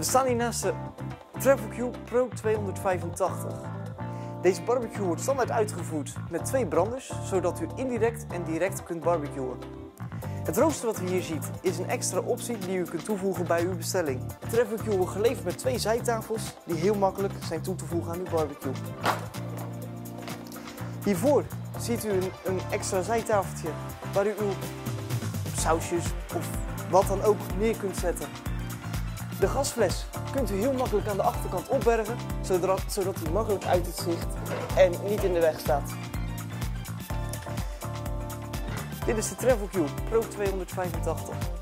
We staan hier naast de Travelcue Pro 285. Deze barbecue wordt standaard uitgevoerd met twee branders, zodat u indirect en direct kunt barbecuen. Het rooster wat u hier ziet is een extra optie die u kunt toevoegen bij uw bestelling. Travelcue wordt geleverd met twee zijtafels die heel makkelijk zijn toe te voegen aan uw barbecue. Hiervoor ziet u een, een extra zijtafeltje waar u uw sausjes of wat dan ook neer kunt zetten. De gasfles kunt u heel makkelijk aan de achterkant opbergen, zodat, zodat hij makkelijk uit het zicht en niet in de weg staat. Dit is de Travelcube Pro 285.